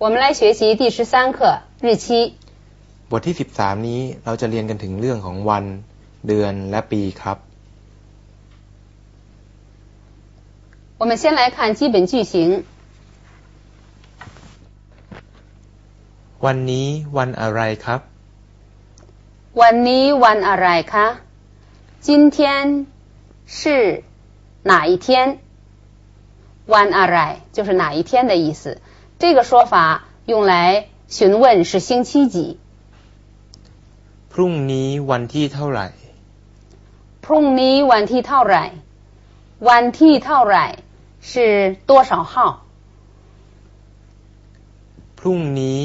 我们来学习第十三课日期。 บทที่ 13 นี้เราจะเรียนกันถึงเรื่องของวัน เดือนและปีครับ 我们先来看基本句型。 วันนี้วันอะไรครับ วันนี้วันอะไรคะ今天是哪一天？วันอะไร就是哪一天的意思。 这个说法用来询问是星期几。 พรุ่งนี้วันที่เท่าไหร่ พรุ่งนี้วันที่เท่าไหร่วันที่เท่าไหร่是多少号？ พรุ่งนี้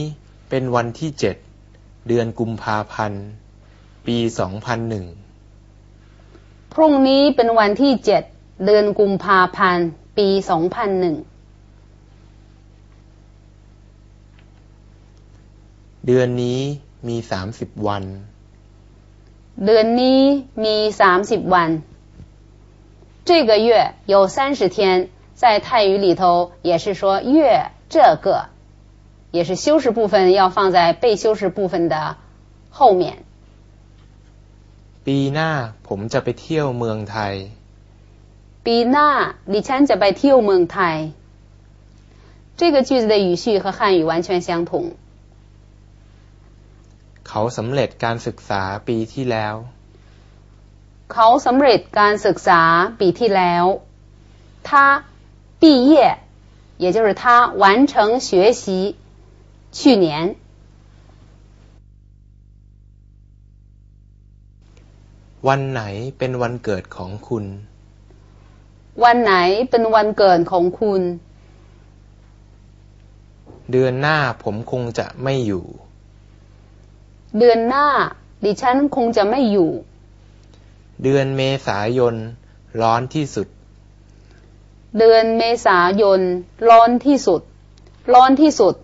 เป็นวันที่ 7 เดือนกุมภาพันธ์ ปี 2001 พรุ่งนี้เป็นวันที่เจ็ดเดือนกุมภาพันธ์ปีสองพันหนึ่ง เดือนนี้มี 30 วัน เดือนนี้มีสามสิบวัน这个月有三十天在泰语里头也是说月这个也是修饰部分要放在被修饰部分的后面 ปีหน้าผมจะไปเที่ยวเมืองไทย ปีหน้าดิฉันจะไปเที่ยวเมืองไทย这个句子的语序和汉语完全相同 เขาสำเร็จการศึกษาปีที่แล้ว เขาสำเร็จการศึกษาปีที่แล้ว他毕业也就是他完成学习去年 วันไหนเป็นวันเกิดของคุณ วันไหนเป็นวันเกิดของคุณ เดือนหน้าผมคงจะไม่อยู่ เดือนหน้า ดิฉันคงจะไม่อยู่ เดือนเมษายน ร้อนที่สุด เดือนเมษายน ร้อนที่สุด ร้อนที่สุด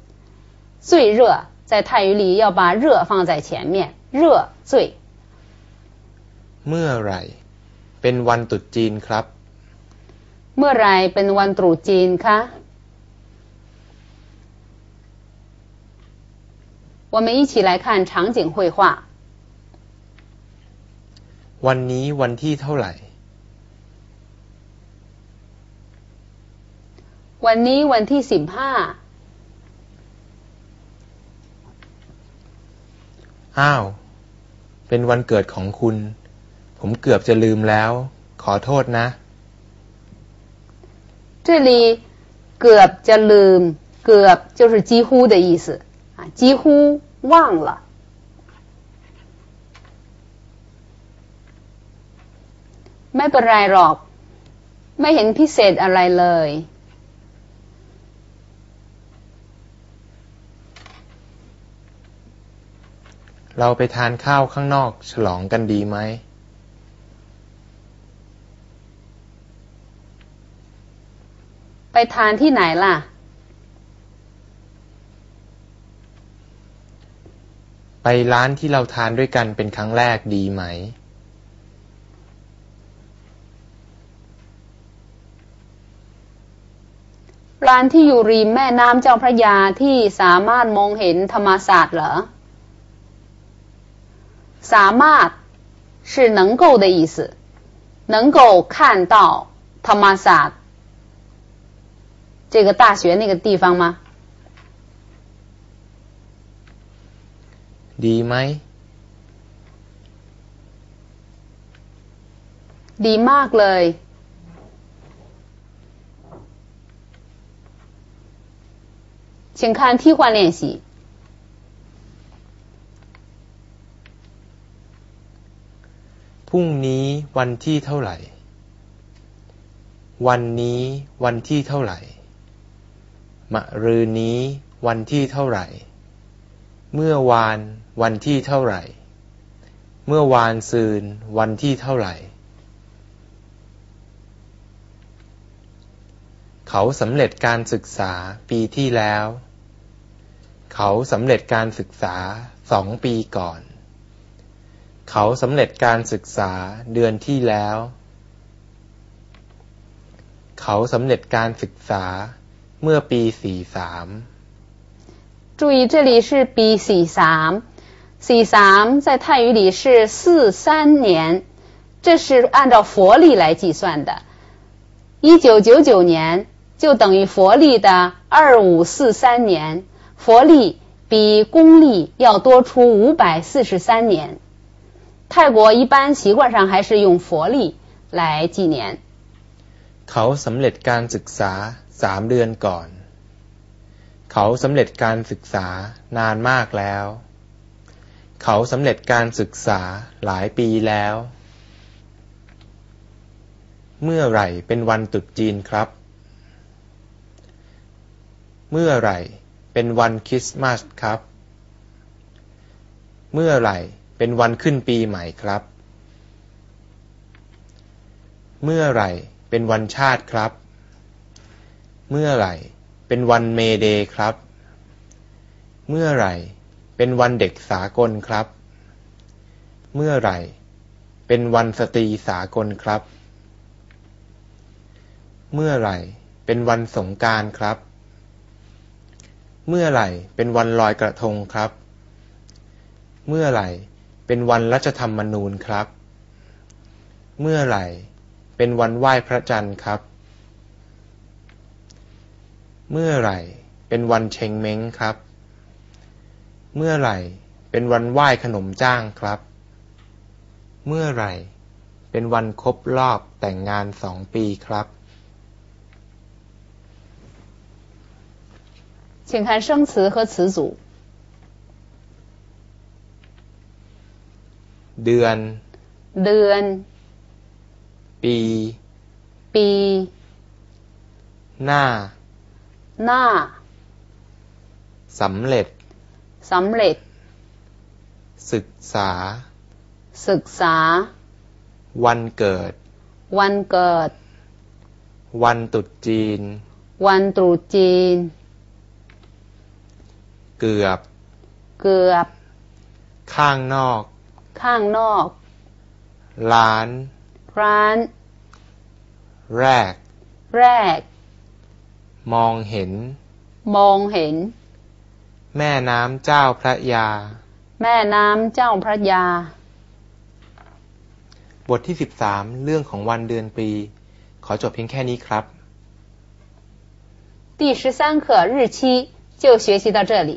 最热在泰语里要把热放在前面热最 เมื่อไหร่ เป็นวันตรุษจีนครับ เมื่อไรเป็นวันตรุษจีนคะ 我们一起来看场景绘画。 วันนี้วันที่เท่าไหร่ วันนี้วันที่สิบห้า อ้าว เป็นวันเกิดของคุณ ผมเกือบจะลืมแล้ว ขอโทษนะ 这里เกือบจะลืมเกือบ就是几乎的意思 啊，几乎忘了。ไม่เป็นไรหรอก ไม่เห็นพิเศษอะไรเลย เราไปทานข้าวข้างนอกฉลองกันดีไหม ไปทานที่ไหนล่ะ ไปร้านที่เราทานด้วยกันเป็นครั้งแรกดีไหม ร้านที่อยู่ริมแม่น้ำเจ้าพระยาที่สามารถมองเห็นธรรมศาสตร์เหรอ สามารถ是能够的意思，能够看到ธรรมศาสตร์这个大学那个地方吗？ ดีไหม ดีมากเลย 请看替换练习。 พรุ่งนี้วันที่เท่าไหร่ วันนี้วันที่เท่าไหร่ มะรืนนี้วันที่เท่าไหร่ เมื่อวานวันที่เท่าไหร่ เมื่อวานซืนวันที่เท่าไหร่ เขาสำเร็จการศึกษาปีที่แล้ว เขาสำเร็จการศึกษาสองปีก่อน เขาสำเร็จการศึกษาเดือนที่แล้ว เขาสำเร็จการศึกษาเมื่อปี43注意这里是比四三，四三在泰语里是四三年，这是按照佛历来计算的。一九九九年就等于佛历的二五四三年，佛历比公历要多出五百四十三年。泰国一般习惯上还是用佛历来纪年。 เขาสำเร็จการศึกษาสามเดือนก่อน เขาสำเร็จการศึกษานานมากแล้ว เขาสำเร็จการศึกษาหลายปีแล้ว เมื่อไหร่เป็นวันตรุษจีนครับ เมื่อไหร่เป็นวันคริสต์มาสครับ เมื่อไหร่เป็นวันขึ้นปีใหม่ครับ เมื่อไหร่เป็นวันชาติครับ เมื่อไหร่ เป็นวันเมเดย์ครับ เมื่อไหร่ เป็นวันเด็กสากลครับ เมื่อไหร่ เป็นวันสตรีสากลครับ เมื่อไหร่ เป็นวันสงการครับ เมื่อไหร่ เป็นวันลอยกระทงครับ เมื่อไหร่ เป็นวันรัชธรรมนูญครับ เมื่อไหร่ เป็นวันไหว้พระจันทร์ครับ เมื่อไหร่เป็นวันเชงเม้งครับ เมื่อไหร่เป็นวันไหว้ขนมจ้างครับ เมื่อไหร่เป็นวันครบรอบแต่งงานสองปีครับ 请看生词和词组。 เดือน เดือน ปี ปี หน้า หน้าสำเร็จสำเร็จ ศึกษา ศึกษา วันเกิด วันเกิด วันตรุษจีน วันตรุษจีน เกือบ เกือบ ข้างนอก ข้างนอก ร้าน ร้าน แรก แรก มองเห็น มองเห็น แม่น้ำเจ้าพระยา แม่น้ำเจ้าพระยา บทที่ 13 เรื่องของวันเดือนปี ขอจบเพียงแค่นี้ครับ 第十三课日期就学习到这里。